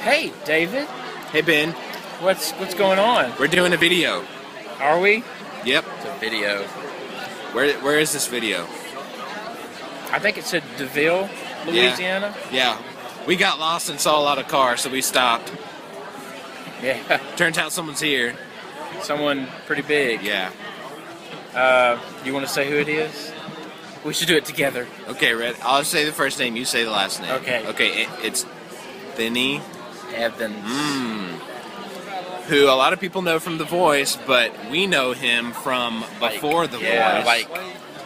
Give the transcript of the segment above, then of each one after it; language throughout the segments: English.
Hey, David. Hey Ben, What's what's going on? we're doing a video. Are we? Yep. It's a video. Where where is this video? I think it said Deville, Louisiana. Yeah. We got lost and saw a lot of cars, so we stopped. Yeah. Turns out someone's here. Someone pretty big. Yeah. Uh, you want to say who it is? We should do it together. Okay, Red. I'll say the first name. You say the last name. Okay. Okay. It, it's Vinny, Evans. Mm. who a lot of people know from The Voice, but we know him from before The yeah, Voice. like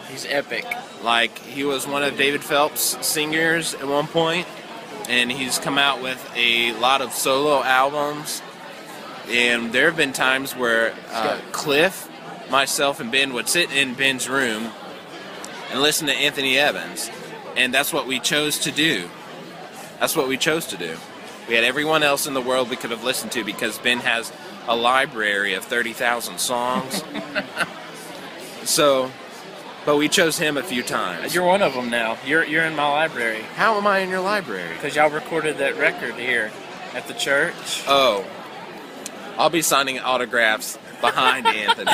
he's epic. Like he was one of David Phelps' singers at one point, and he's come out with a lot of solo albums. And there have been times where uh, Cliff, myself, and Ben would sit in Ben's room and listen to Anthony Evans, and that's what we chose to do. That's what we chose to do. We had everyone else in the world we could have listened to because Ben has a library of thirty thousand songs. so, but we chose him a few times. You're one of them now. You're you're in my library How am I in your library? because y'all recorded that record here at the church. Oh, I'll be signing autographs behind Anthony.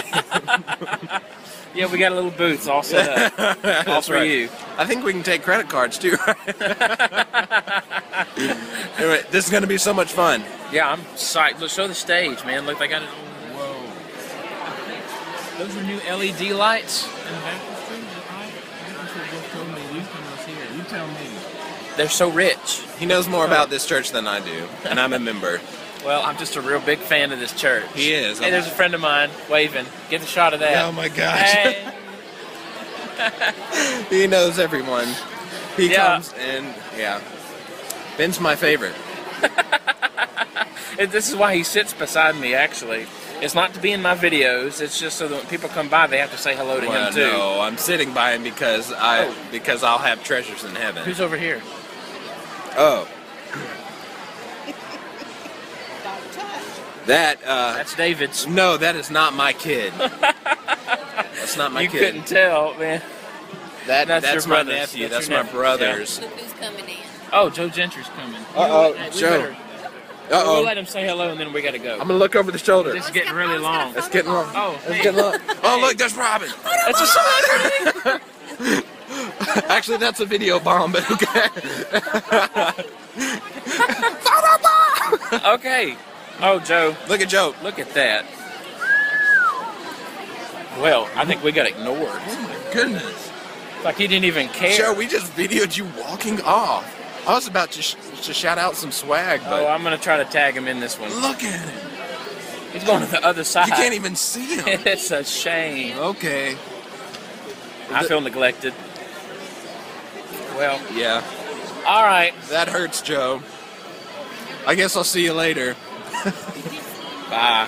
Yeah, we got a little booth all set up, all for right. you. I think we can take credit cards too. This is going to be so much fun. Yeah, I'm psyched. Look, show the stage, man. Look, they got it. Whoa. Those are new LED lights. In the baptistry, right? Baptistry just told me you can was here. You tell me. They're so rich. He knows more about this church than I do, and I'm a member. Well, I'm just a real big fan of this church. He is. Hey, there's a friend of mine waving. Get a shot of that. Oh my gosh. Hey. he knows everyone. He Yeah. comes and yeah. Ben's my favorite. And this is why he sits beside me. Actually, it's not to be in my videos. It's just so that when people come by, they have to say hello to Well, him too. no, I'm sitting by him because I Oh. because I'll have treasures in heaven. Who's over here? Oh. That uh That's David's. no, that is not my kid. That's not my you kid. couldn't tell, man. That That's that's, your my brother's. nephew. That's That's, your my nephew, brother's. Look who's coming in. Oh, Joe Gentry's coming. Uh-oh, we Joe. better- Uh We'll oh. let him say hello and then we gotta go. I'm gonna look over the shoulder. This is getting really long. It's getting long. Oh, It's hey. getting long. Oh look, there's Robin. That's a sign. Actually, that's a video bomb, but okay. okay. Oh, Joe, Look at Joe. look at that. Well, I think we got ignored. Oh my goodness. Like he didn't even care. Joe, we just videoed you walking off. I was about to, sh- to shout out some swag, oh, but oh, I'm gonna try to tag him in this one. look at him. He's going to the other side. You can't even see him. it's a shame. Okay. I feel neglected. Well, Yeah, all right. that hurts, Joe. I guess I'll see you later. Bye.